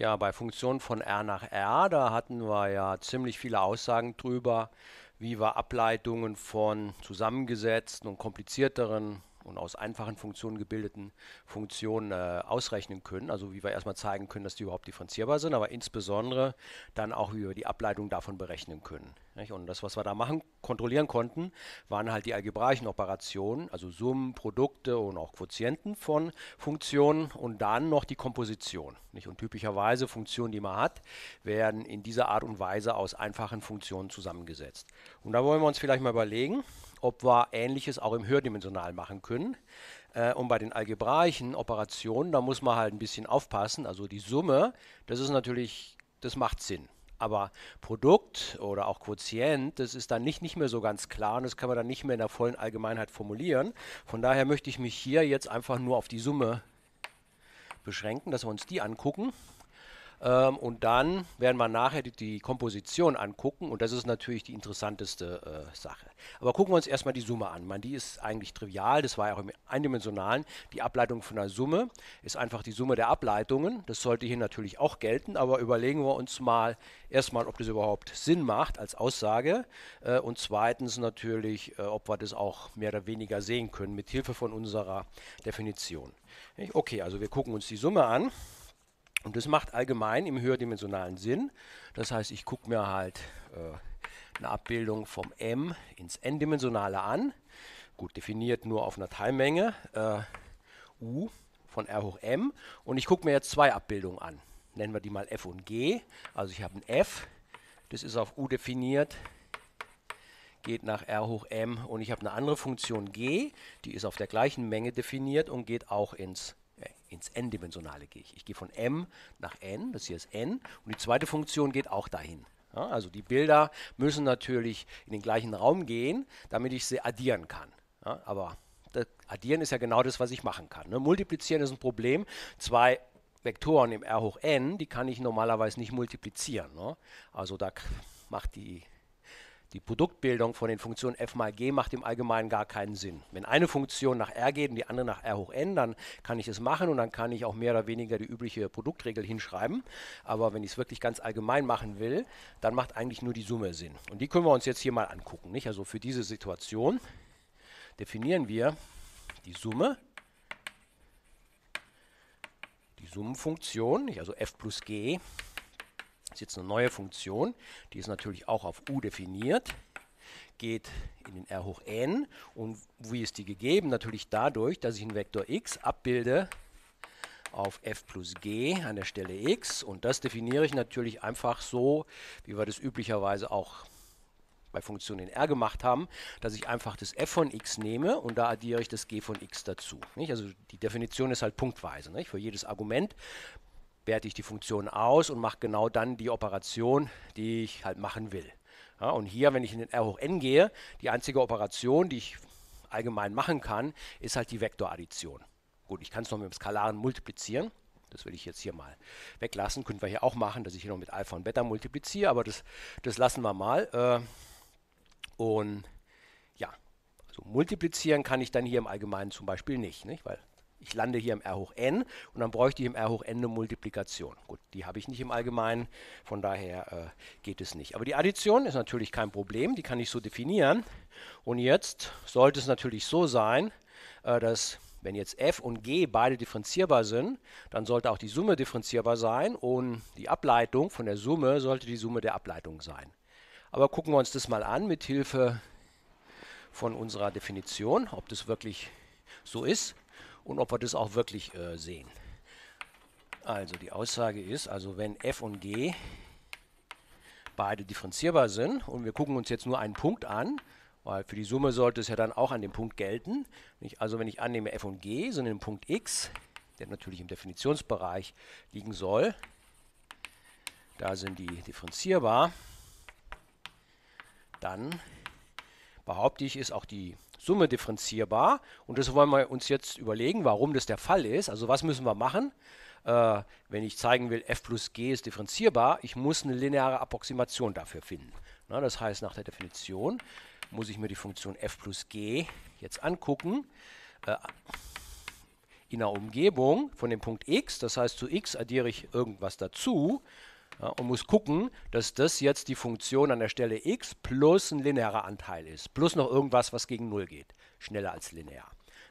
Ja, bei Funktionen von R nach R, da hatten wir ja ziemlich viele Aussagen drüber, wie wir Ableitungen von zusammengesetzten und komplizierteren und aus einfachen Funktionen gebildeten Funktionen äh, ausrechnen können. Also wie wir erstmal zeigen können, dass die überhaupt differenzierbar sind, aber insbesondere dann auch, wie wir die Ableitung davon berechnen können. Nicht? Und das, was wir da machen, kontrollieren konnten, waren halt die algebraischen Operationen, also Summen, Produkte und auch Quotienten von Funktionen und dann noch die Komposition. Nicht? Und typischerweise Funktionen, die man hat, werden in dieser Art und Weise aus einfachen Funktionen zusammengesetzt. Und da wollen wir uns vielleicht mal überlegen, ob wir Ähnliches auch im Höherdimensional machen können. Äh, und bei den algebraischen Operationen, da muss man halt ein bisschen aufpassen. Also die Summe, das ist natürlich, das macht Sinn. Aber Produkt oder auch Quotient, das ist dann nicht, nicht mehr so ganz klar und das kann man dann nicht mehr in der vollen Allgemeinheit formulieren. Von daher möchte ich mich hier jetzt einfach nur auf die Summe beschränken, dass wir uns die angucken. Ähm, und dann werden wir nachher die, die, Komposition angucken und das ist natürlich die interessanteste äh, Sache. Aber gucken wir uns erstmal die Summe an. Man, die ist eigentlich trivial, das war ja auch im Eindimensionalen. Die Ableitung von einer Summe ist einfach die Summe der Ableitungen. Das sollte hier natürlich auch gelten, aber überlegen wir uns mal erstmal, ob das überhaupt Sinn macht als Aussage äh, und zweitens natürlich, äh, ob wir das auch mehr oder weniger sehen können mit Hilfe von unserer Definition. Okay, also wir gucken uns die Summe an. Und das macht allgemein im höherdimensionalen Sinn. Das heißt, ich gucke mir halt äh, eine Abbildung vom M ins N-Dimensionale an. Gut, definiert nur auf einer Teilmenge äh, U von R hoch M. Und ich gucke mir jetzt zwei Abbildungen an. Nennen wir die mal F und G. Also ich habe ein F, das ist auf U definiert, geht nach R hoch M. Und ich habe eine andere Funktion G, die ist auf der gleichen Menge definiert und geht auch ins ins n-dimensionale gehe ich. Ich gehe von m nach n, das hier ist n, und die zweite Funktion geht auch dahin. Ja, also die Bilder müssen natürlich in den gleichen Raum gehen, damit ich sie addieren kann. Ja, aber Addieren ist ja genau das, was ich machen kann. Ne? Multiplizieren ist ein Problem. Zwei Vektoren im R hoch n, die kann ich normalerweise nicht multiplizieren. Ne? Also da macht die die Produktbildung von den Funktionen f mal g macht im Allgemeinen gar keinen Sinn. Wenn eine Funktion nach r geht und die andere nach r hoch n, dann kann ich es machen und dann kann ich auch mehr oder weniger die übliche Produktregel hinschreiben. Aber wenn ich es wirklich ganz allgemein machen will, dann macht eigentlich nur die Summe Sinn. Und die können wir uns jetzt hier mal angucken. Nicht? Also für diese Situation definieren wir die Summe, die Summenfunktion, also f plus g ist jetzt eine neue Funktion, die ist natürlich auch auf u definiert, geht in den R hoch n und wie ist die gegeben? Natürlich dadurch, dass ich einen Vektor x abbilde auf f plus g an der Stelle x und das definiere ich natürlich einfach so, wie wir das üblicherweise auch bei Funktionen in R gemacht haben, dass ich einfach das f von x nehme und da addiere ich das g von x dazu. Nicht? Also die Definition ist halt punktweise. Nicht? Für jedes Argument werte ich die Funktion aus und mache genau dann die Operation, die ich halt machen will. Ja, und hier, wenn ich in den R hoch n gehe, die einzige Operation, die ich allgemein machen kann, ist halt die Vektoraddition. Gut, ich kann es noch mit dem Skalaren multiplizieren. Das will ich jetzt hier mal weglassen. Können wir hier auch machen, dass ich hier noch mit Alpha und Beta multipliziere, aber das, das lassen wir mal. Äh, und ja, also multiplizieren kann ich dann hier im Allgemeinen zum Beispiel nicht, nicht? weil ich lande hier im R hoch n und dann bräuchte ich im R hoch n eine Multiplikation. Gut, die habe ich nicht im Allgemeinen, von daher äh, geht es nicht. Aber die Addition ist natürlich kein Problem, die kann ich so definieren. Und jetzt sollte es natürlich so sein, äh, dass wenn jetzt f und g beide differenzierbar sind, dann sollte auch die Summe differenzierbar sein und die Ableitung von der Summe sollte die Summe der Ableitung sein. Aber gucken wir uns das mal an mit Hilfe von unserer Definition, ob das wirklich so ist und ob wir das auch wirklich äh, sehen. Also die Aussage ist, also wenn f und g beide differenzierbar sind und wir gucken uns jetzt nur einen Punkt an, weil für die Summe sollte es ja dann auch an dem Punkt gelten. Also wenn ich annehme f und g sind im Punkt x, der natürlich im Definitionsbereich liegen soll, da sind die differenzierbar, dann behaupte ich, ist auch die Summe differenzierbar. Und das wollen wir uns jetzt überlegen, warum das der Fall ist. Also was müssen wir machen? Äh, wenn ich zeigen will, f plus g ist differenzierbar, ich muss eine lineare Approximation dafür finden. Na, das heißt, nach der Definition muss ich mir die Funktion f plus g jetzt angucken. Äh, in der Umgebung von dem Punkt x. Das heißt, zu x addiere ich irgendwas dazu ja, und muss gucken, dass das jetzt die Funktion an der Stelle x plus ein linearer Anteil ist. Plus noch irgendwas, was gegen 0 geht. Schneller als linear.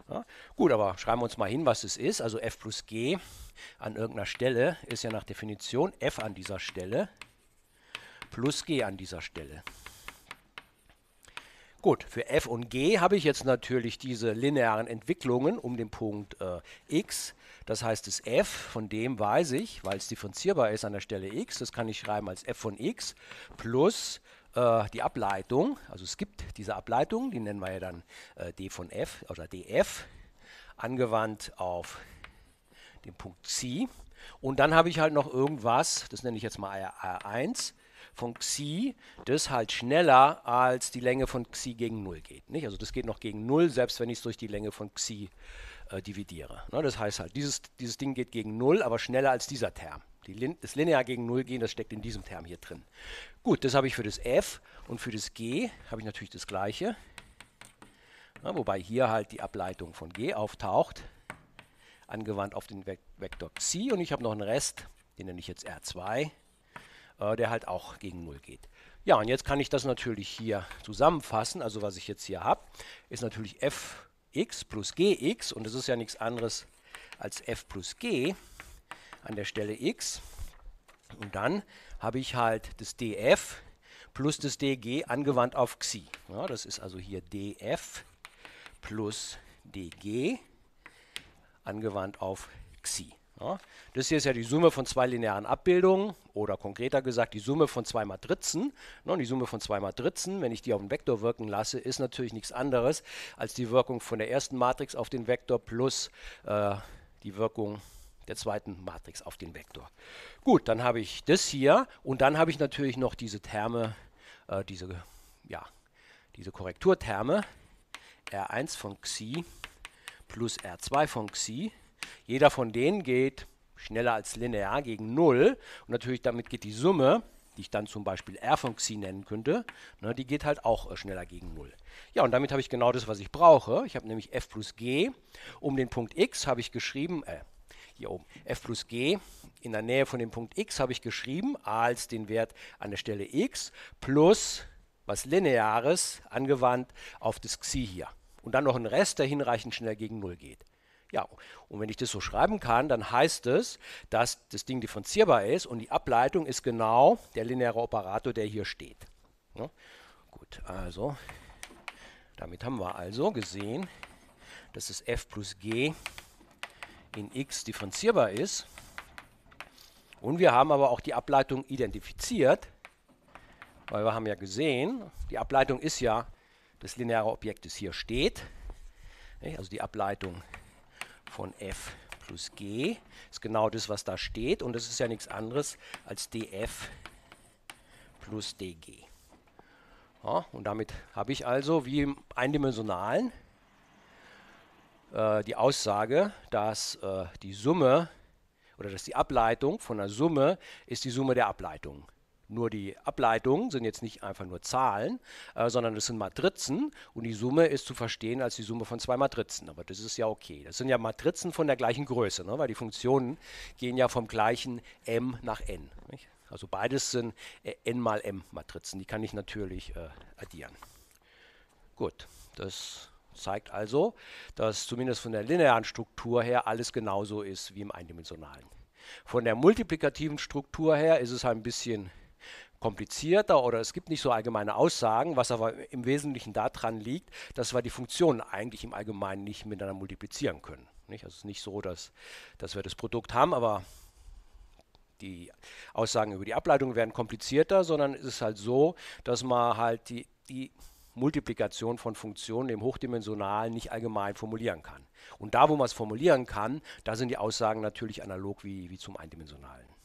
Ja, gut, aber schreiben wir uns mal hin, was es ist. Also f plus g an irgendeiner Stelle ist ja nach Definition f an dieser Stelle plus g an dieser Stelle. Gut, für f und g habe ich jetzt natürlich diese linearen Entwicklungen um den Punkt äh, x. Das heißt, das f, von dem weiß ich, weil es differenzierbar ist an der Stelle x, das kann ich schreiben als f von x plus äh, die Ableitung. Also es gibt diese Ableitung, die nennen wir ja dann äh, d von f oder df, angewandt auf den Punkt c. Und dann habe ich halt noch irgendwas, das nenne ich jetzt mal R1, von Xi, das halt schneller als die Länge von Xi gegen 0 geht. Nicht? Also das geht noch gegen 0, selbst wenn ich es durch die Länge von Xi äh, dividiere. Ne? Das heißt halt, dieses, dieses Ding geht gegen 0, aber schneller als dieser Term. Die, das linear gegen 0 gehen, das steckt in diesem Term hier drin. Gut, das habe ich für das f und für das g habe ich natürlich das gleiche. Ja, wobei hier halt die Ableitung von g auftaucht, angewandt auf den Vektor Xi und ich habe noch einen Rest, den nenne ich jetzt R2 äh, der halt auch gegen 0 geht. Ja, und jetzt kann ich das natürlich hier zusammenfassen. Also was ich jetzt hier habe, ist natürlich fx plus gx und das ist ja nichts anderes als f plus g an der Stelle x. Und dann habe ich halt das df plus das dg angewandt auf xi. Ja, das ist also hier df plus dg angewandt auf xi. Ja, das hier ist ja die Summe von zwei linearen Abbildungen oder konkreter gesagt die Summe von zwei Matrizen. Ja, die Summe von zwei Matrizen, wenn ich die auf den Vektor wirken lasse, ist natürlich nichts anderes als die Wirkung von der ersten Matrix auf den Vektor plus äh, die Wirkung der zweiten Matrix auf den Vektor. Gut, dann habe ich das hier und dann habe ich natürlich noch diese Terme, äh, diese, ja, diese Korrekturterme R1 von Xi plus R2 von Xi jeder von denen geht schneller als linear gegen 0 und natürlich damit geht die Summe, die ich dann zum Beispiel r von Xi nennen könnte, ne, die geht halt auch äh, schneller gegen 0. Ja, und damit habe ich genau das, was ich brauche. Ich habe nämlich f plus g. Um den Punkt x habe ich geschrieben, äh, hier oben, f plus g in der Nähe von dem Punkt x habe ich geschrieben als den Wert an der Stelle x plus was Lineares angewandt auf das Xi hier. Und dann noch ein Rest, der hinreichend schnell gegen 0 geht. Ja, und wenn ich das so schreiben kann, dann heißt es, dass das Ding differenzierbar ist und die Ableitung ist genau der lineare Operator, der hier steht. Ja, gut, also damit haben wir also gesehen, dass das f plus g in x differenzierbar ist. Und wir haben aber auch die Ableitung identifiziert, weil wir haben ja gesehen, die Ableitung ist ja das lineare Objekt, das hier steht. Also die Ableitung von f plus g ist genau das, was da steht. Und das ist ja nichts anderes als df plus dg. Ja, und damit habe ich also wie im eindimensionalen äh, die Aussage, dass äh, die Summe oder dass die Ableitung von der Summe ist die Summe der Ableitungen. Nur die Ableitungen sind jetzt nicht einfach nur Zahlen, äh, sondern das sind Matrizen und die Summe ist zu verstehen als die Summe von zwei Matrizen. Aber das ist ja okay. Das sind ja Matrizen von der gleichen Größe, ne? weil die Funktionen gehen ja vom gleichen m nach n. Nicht? Also beides sind äh, n mal m Matrizen. Die kann ich natürlich äh, addieren. Gut, das zeigt also, dass zumindest von der linearen Struktur her alles genauso ist wie im eindimensionalen. Von der multiplikativen Struktur her ist es ein bisschen komplizierter oder es gibt nicht so allgemeine Aussagen, was aber im Wesentlichen daran liegt, dass wir die Funktionen eigentlich im Allgemeinen nicht miteinander multiplizieren können. Nicht? Also es ist nicht so, dass, dass wir das Produkt haben, aber die Aussagen über die Ableitung werden komplizierter, sondern es ist halt so, dass man halt die, die Multiplikation von Funktionen im Hochdimensionalen nicht allgemein formulieren kann. Und da, wo man es formulieren kann, da sind die Aussagen natürlich analog wie, wie zum Eindimensionalen.